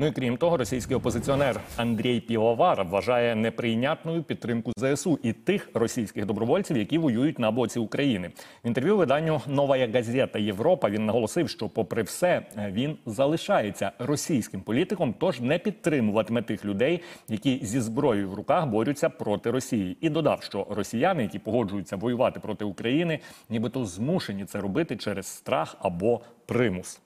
Ну і крім того, російський опозиціонер Андрій Півовар вважає неприйнятною підтримку ЗСУ і тих російських добровольців, які воюють на боці України. В інтерв'ю виданню Нова газета Європа він наголосив, що, попри все, він залишається російським політиком, тож не підтримуватиме тих людей, які зі зброєю в руках борються проти Росії, і додав, що росіяни, які погоджуються воювати проти України, нібито змушені це робити через страх або примус.